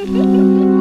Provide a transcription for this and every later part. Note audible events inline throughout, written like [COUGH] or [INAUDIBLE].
Thank [LAUGHS] you.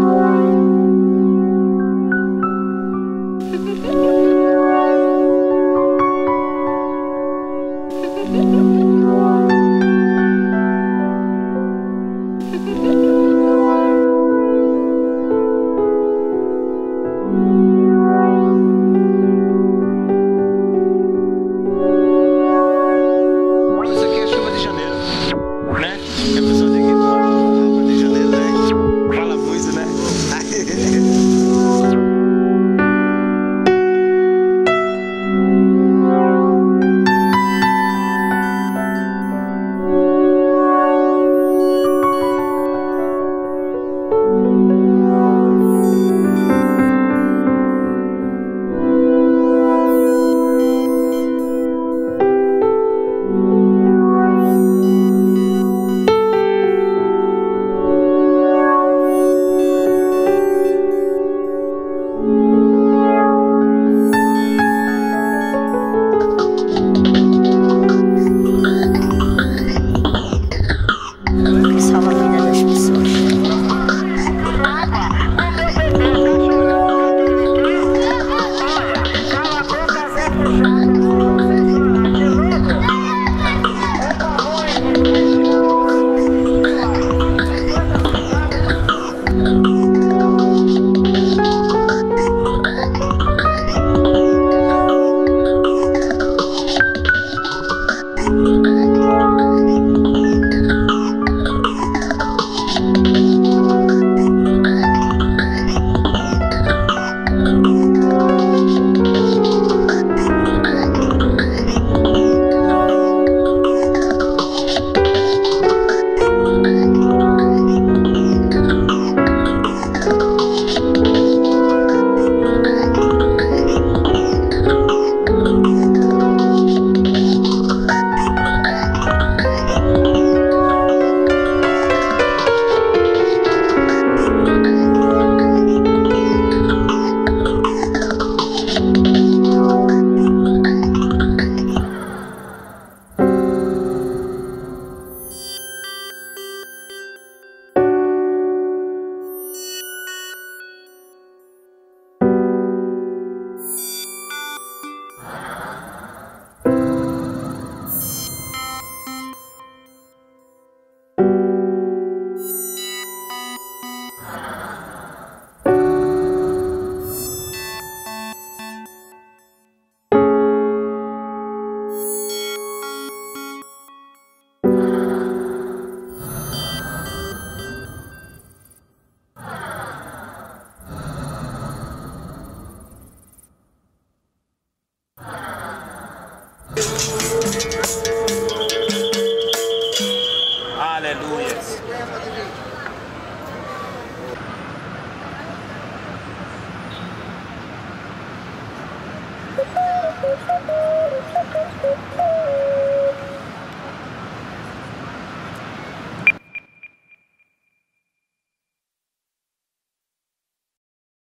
Aleluia.